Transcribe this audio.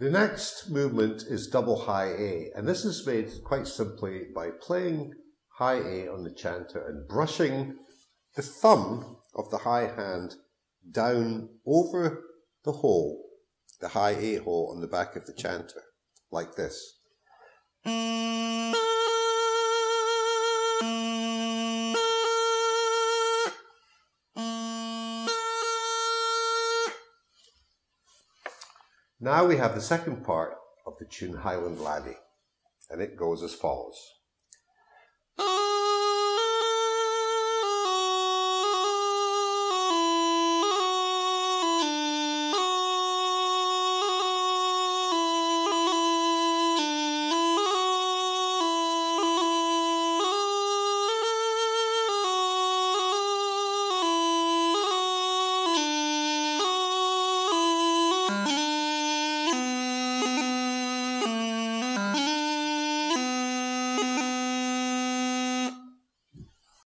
The next movement is double high A, and this is made quite simply by playing high A on the chanter and brushing the thumb of the high hand down over the hole, the high A hole on the back of the chanter, like this. Now we have the second part of the tune Highland Laddie, and it goes as follows.